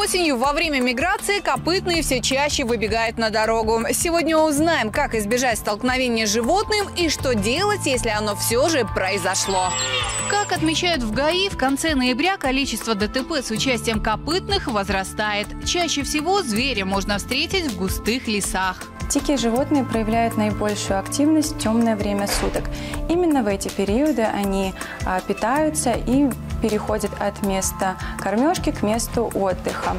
осенью во время миграции копытные все чаще выбегают на дорогу. Сегодня узнаем, как избежать столкновения с животным и что делать, если оно все же произошло. Как отмечают в ГАИ, в конце ноября количество ДТП с участием копытных возрастает. Чаще всего зверя можно встретить в густых лесах. Дикие животные проявляют наибольшую активность в темное время суток. Именно в эти периоды они а, питаются и переходят от места кормежки к месту отдыха.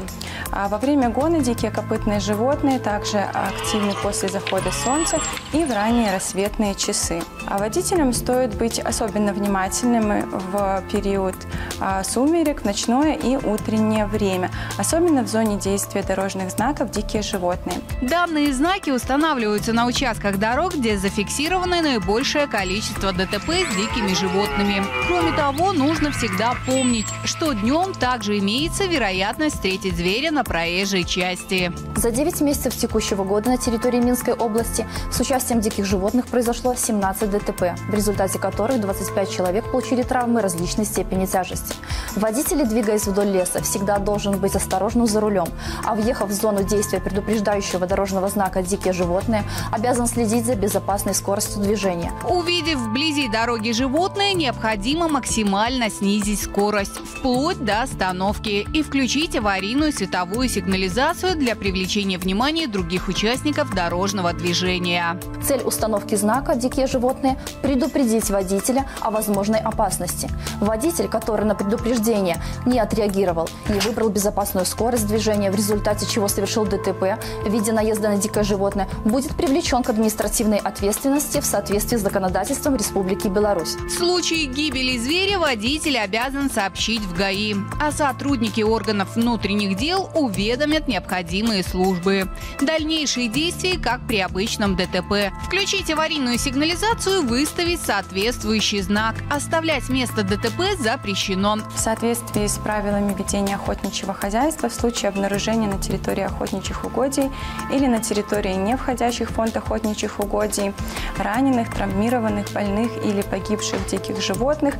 А во время гона дикие копытные животные также активны после захода солнца и в ранние рассветные часы. А водителям стоит быть особенно внимательными в период а, сумерек, ночное и утреннее время, особенно в зоне действия дорожных знаков «Дикие животные». Данные знаки устанавливаются на участках дорог, где зафиксировано наибольшее количество ДТП с дикими животными. Кроме того, нужно всегда помнить, что днем также имеется вероятность встретить зверя на проезжей части. За 9 месяцев текущего года на территории Минской области с участием диких животных произошло 17 ДТП, в результате которых 25 человек получили травмы различной степени тяжести. Водители, двигаясь вдоль леса, всегда должен быть осторожным за рулем, а въехав в зону действия предупреждающего дорожного знака «Дикие животные», обязан следить за безопасной скоростью движения. Увидев вблизи дороги животное, необходимо максимально снизить скорость, вплоть до остановки, и включить аварийную световую сигнализацию для привлечения внимания других участников дорожного движения. Цель установки знака «Дикие животные» – предупредить водителя о возможной опасности. Водитель, который на предупреждение не отреагировал, не выбрал безопасную скорость движения, в результате чего совершил ДТП в виде наезда на дикое животное, будет привлечен к административной ответственности в соответствии с законодательством Республики Беларусь. В случае гибели зверя водитель обязан сообщить в ГАИ, а сотрудники органов внутренних дел уведомят необходимые службы. Дальнейшие действия, как при обычном ДТП. Включить аварийную сигнализацию, выставить соответствующий знак. Оставлять место ДТП запрещено. В соответствии с правилами ведения охотничьего хозяйства в случае обнаружения на территории охотничьих угодий или на территории не входящих в фонд охотничьих угодий, раненых, травмированных, больных или погибших диких животных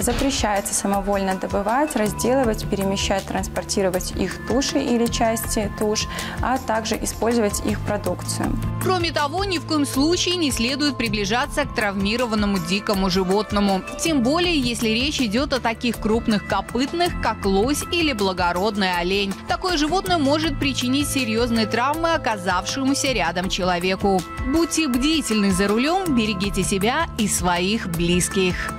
запрещается самовольно добывать, разделывать, перемещать, транспортировать их туши или части туш, а также использовать их продукцию. Кроме того, ни в коем случае не следует приближаться к травмированному дикому животному. Тем более, если речь идет о таких крупных копытных, как лось или благородный олень. Такое животное может причинить серьезные травмы оказавшемуся рядом человеку. Будьте бдительны за рулем, берегите себя и своих близких.